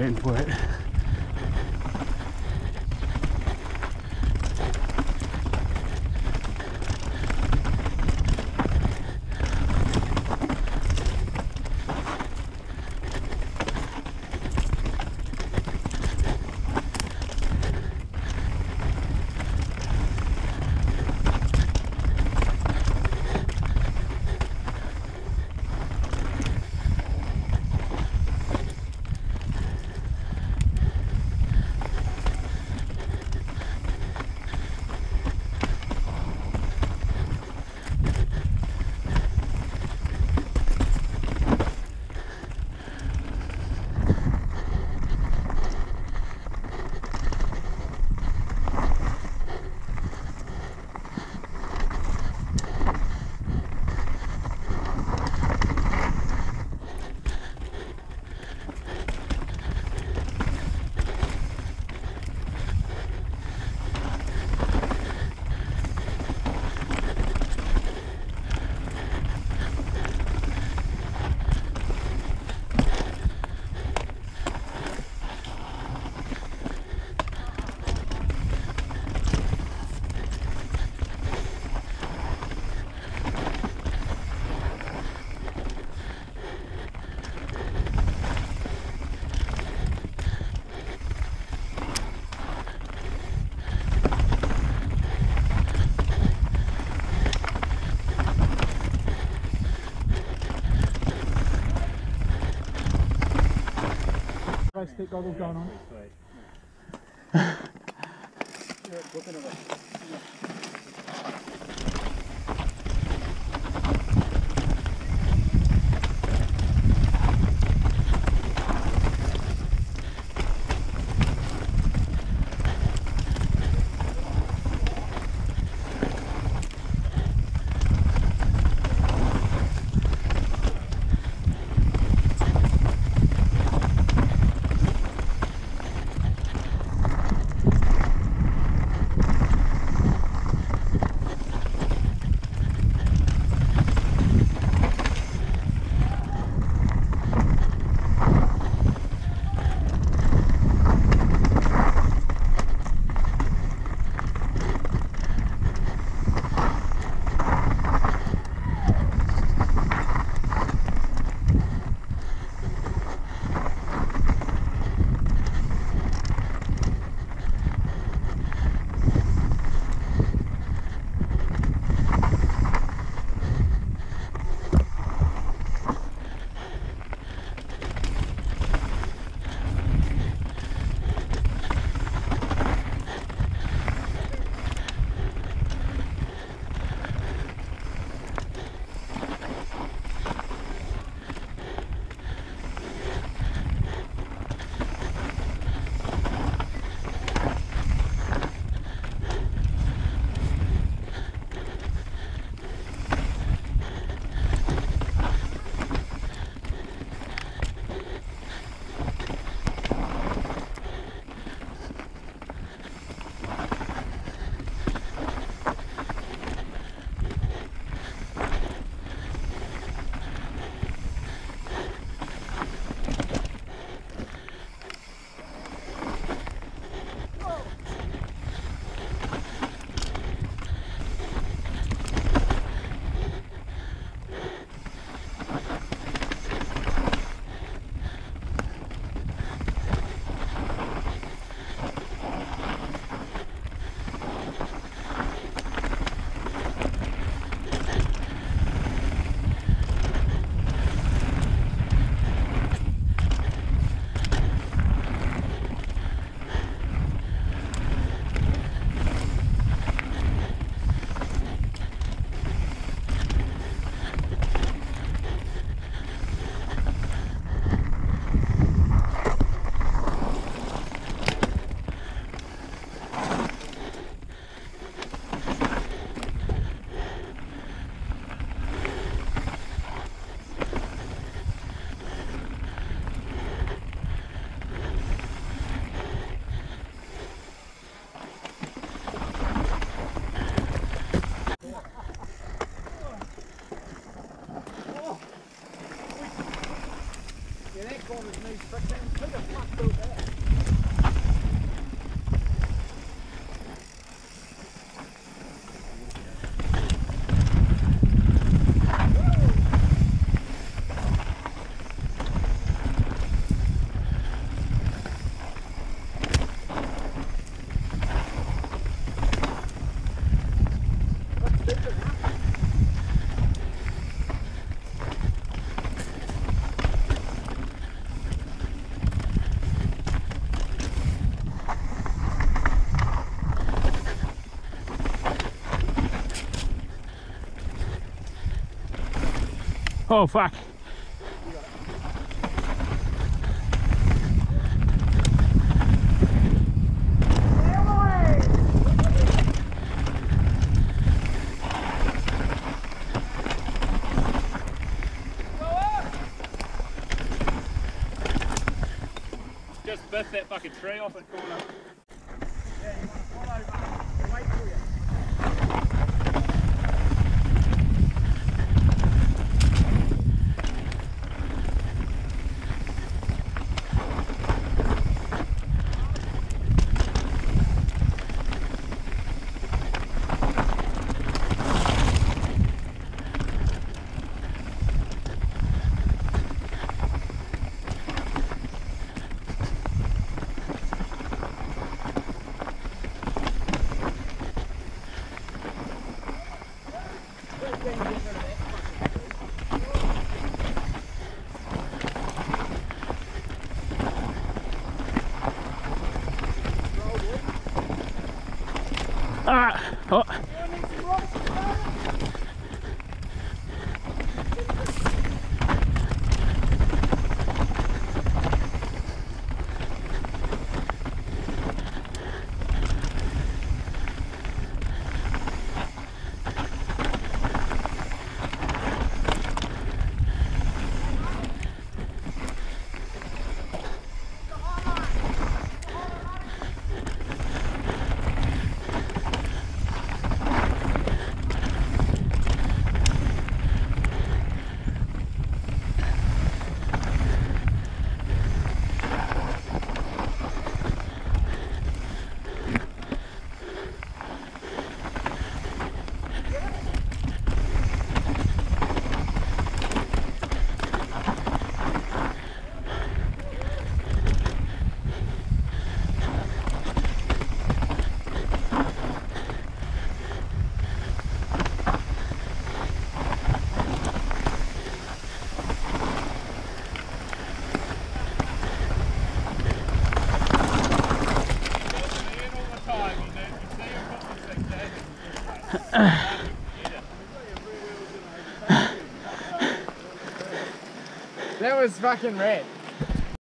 waiting for it. Guys, stick goggles going on. Oh fuck. Just biff that fucking tree off the corner. Ah, oh. That was fucking red.